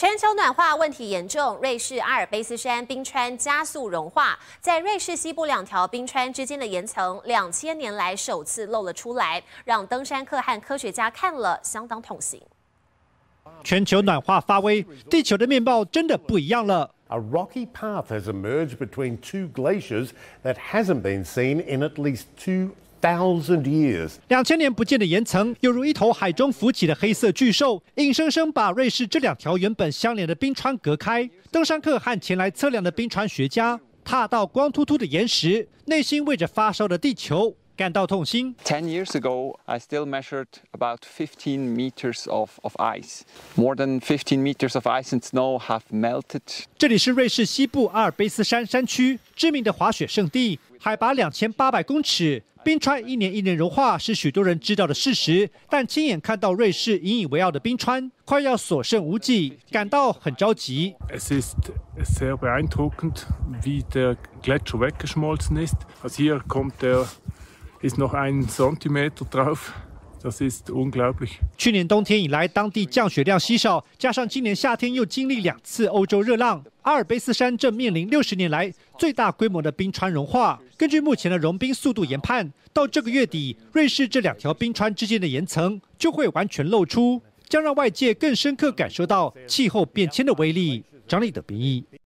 全球暖化问题严重，瑞士阿尔卑斯山冰川加速融化，在瑞士西部两条冰川之间的岩层，两千年来首次露了出来，让登山客和科学家看了相当痛心。全球暖化发威，地球的面貌真的不一样了。A rocky path has emerged between two glaciers that hasn't been seen in at least two. Thousand years，两千年不见的岩层，犹如一头海中浮起的黑色巨兽，硬生生把瑞士这两条原本相连的冰川隔开。登山客和前来测量的冰川学家，踏到光秃秃的岩石，内心为着发烧的地球。感到痛心。Ten years ago, I still measured about 15 meters of of ice. More than 15 meters of ice and snow have melted. 这里是瑞士西部阿尔卑斯山山区，知名的滑雪胜地，海拔两千八百公尺，冰川一年一年融化是许多人知道的事实。但亲眼看到瑞士引以为傲的冰川快要所剩无几，感到很着急。Es ist sehr beeindruckend, wie der Gletscher weggeschmolzen ist. Also hier kommt der 去年冬天以来，当地降雪量稀少，加上今年夏天又经历两次欧洲热浪，阿尔卑斯山正面临六十年来最大规模的冰川融化。根据目前的融冰速度研判，到这个月底，瑞士这两条冰川之间的岩层就会完全露出，将让外界更深刻感受到气候变迁的威力。张立德编译。